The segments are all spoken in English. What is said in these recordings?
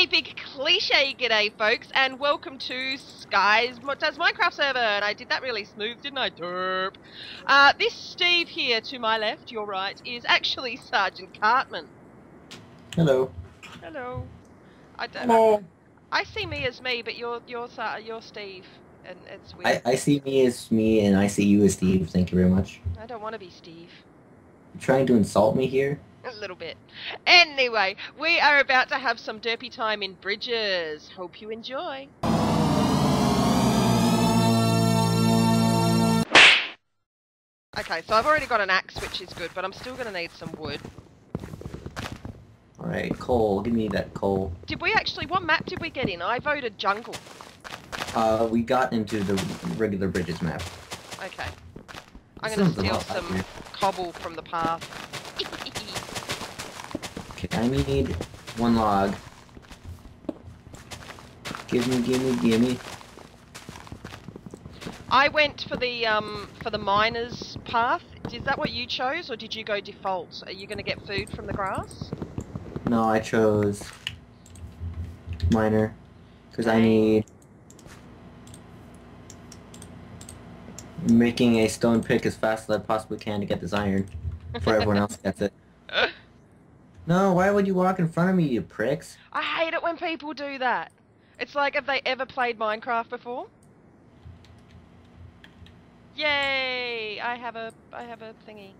A big cliche g'day, folks, and welcome to Sky's Does Minecraft server. And I did that really smooth, didn't I? Derp. Uh, this Steve here to my left, your right, is actually Sergeant Cartman. Hello. Hello. I don't. Hello. I see me as me, but you're you're you're Steve, and it's weird. I, I see me as me, and I see you as Steve. Thank you very much. I don't want to be Steve. you're trying to insult me here? A little bit. Anyway, we are about to have some derpy time in Bridges. Hope you enjoy. Okay, so I've already got an axe, which is good, but I'm still going to need some wood. Alright, coal. Give me that coal. Did we actually, what map did we get in? I voted jungle. Uh, we got into the regular bridges map. Okay. I'm going to steal some happier. cobble from the path. I need one log. Give me, give me, give me. I went for the um for the miners path. Is that what you chose, or did you go default? Are you going to get food from the grass? No, I chose miner. Because I need... Making a stone pick as fast as I possibly can to get this iron. Before everyone else gets it. No, why would you walk in front of me, you pricks? I hate it when people do that. It's like, have they ever played Minecraft before? Yay! I have a, I have a thingy.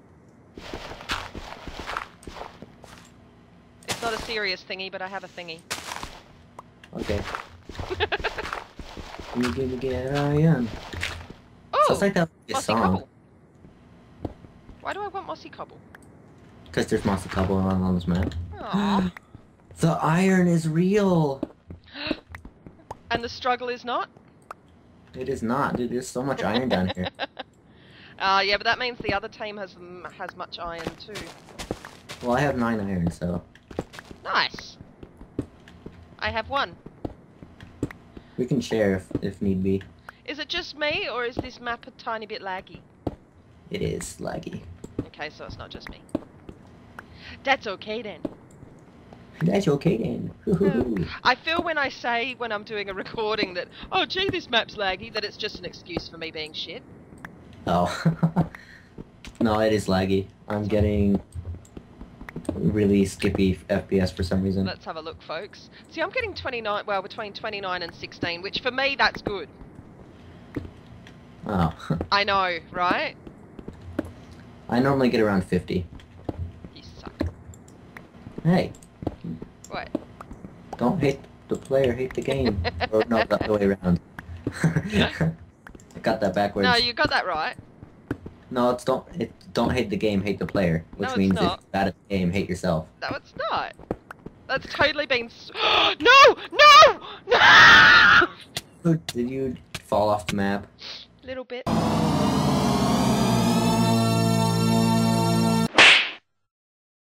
It's not a serious thingy, but I have a thingy. Okay. Gimme, gimme, get iron. Oh, Sounds like that would be a mossy song. cobble. Why do I want mossy cobble? Because there's mossy cobble on, on this map. Aww. The iron is real! and the struggle is not. It is not, dude. There's so much iron down here. Uh, yeah, but that means the other team has has much iron too. Well, I have nine iron, so Nice. I have one. we can share if, if need be. Is it just me, or is this map a tiny bit laggy? It is laggy. Okay, so it's not just me. That's okay then. That's okay then. Hmm. Hoo-hoo-hoo. I feel when I say when I'm doing a recording that, oh gee, this map's laggy, that it's just an excuse for me being shit. Oh. no, it is laggy. I'm getting really skippy FPS for some reason. Let's have a look, folks. See, I'm getting 29, well, between 29 and 16, which for me, that's good. Oh. I know, right? I normally get around 50. Hey, What? don't hate the player, hate the game. or no, the other way around. I got that backwards. No, you got that right. No, it's don't it, don't hate the game, hate the player. Which No, it's means if not. you're bad at the game, hate yourself. No, it's not. That's totally been. No! No! No! Did you fall off the map? Little bit.